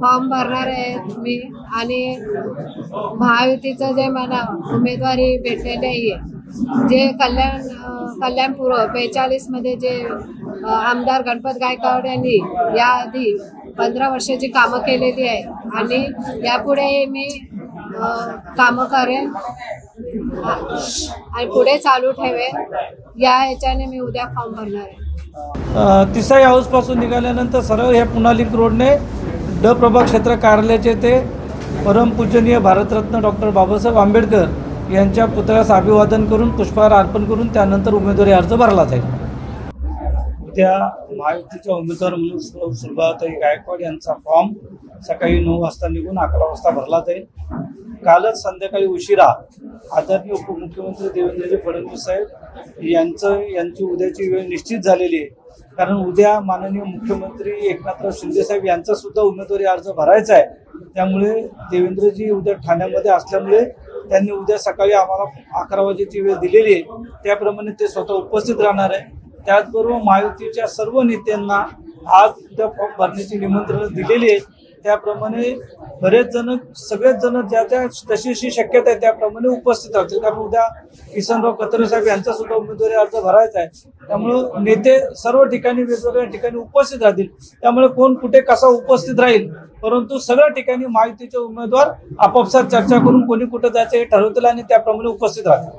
Form भरणार आहे मी आणि महायुतीचं जे मला उमेदवारी भेटलेली आहे जे कल्याण कल्याणपूर्व बेचाळीसमध्ये जे आमदार गणपत गायकवाड यांनी याआधी पंधरा वर्षाची कामं केलेली आहे आणि यापुढे मी कामं करेन आणि पुढे चालू ठेवेन या ह्याच्याने मी उद्या फॉर्म भरणार आहे. अ, तिसाई हाऊसपासून निघाल्यानंतर सरळ हे पुन्हा लिंक रोडने ड प्रभाग क्षेत्र कार्यालयाचे ते परमपूजनीय भारतरत्न डॉक्टर बाबासाहेब आंबेडकर यांच्या पुतळ्यास अभिवादन करून पुष्पहार अर्पण करून त्यानंतर उमेदवारी अर्ज भरला जाईल त्या महायुतीच्या उमेदवार म्हणून सु- सुलभाताई गायकवाड यांचा फॉर्म सकाळी नऊ वाजता निघून अकरा वाजता भरला जाईल कालच संध्याकाळी उशिरा आदरणीय उपमुख्यमंत्री देवेंद्रजी फडणवीस साहेब यांचं यांची उद्याची वेळ निश्चित झालेली आहे. कारण उद्या माननीय मुख्यमंत्री एकनाथराव शिंदेसाहेब यांचा सुद्धा उमेदवारी अर्ज भरायचा आहे. त्यामुळे देवेंद्रजी उद्या ठाण्यामध्ये असल्यामुळे त्यांनी उद्या सकाळी आम्हाला अकरा वाजेची वेळ दिलेली आहे. त्याप्रमाणे ते स्वतः उपस्थित राहणार आहे. त्याचबरोबर महायुतीच्या सर्व नेत्यांना आज उद्या फॉर्म भरण्याची निमंत्रण दिलेली आहे. त्याप्रमाणे बरेच जण सगळेच जण ज्या ज्या तशी जशी शक्यता आहे त्याप्रमाणे उपस्थित राहतील कारण उद्या किसनराव कतरे साहेब यांचा सुद्धा उमेदवारी अर्ज भरायचा आहे. त्यामुळं नेते सर्व ठिकाणी वेगवेगळ्या ठिकाणी उपस्थित राहतील. त्यामुळे कोण कुठे कसा उपस्थित राहील? परंतु सगळ्या ठिकाणी माहितीचे उमेदवार आपापसात चर्चा करून कोणी कुठे जायचं हे ठरवतील आणि त्याप्रमाणे उपस्थित राहतील.